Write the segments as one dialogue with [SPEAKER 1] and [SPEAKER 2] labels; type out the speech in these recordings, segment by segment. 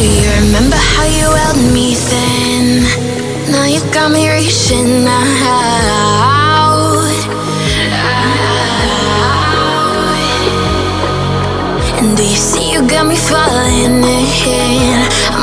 [SPEAKER 1] Do you remember how you held me then? Now you've got me reaching out. out. And do you see you got me falling in?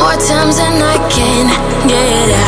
[SPEAKER 1] More times than I can get out.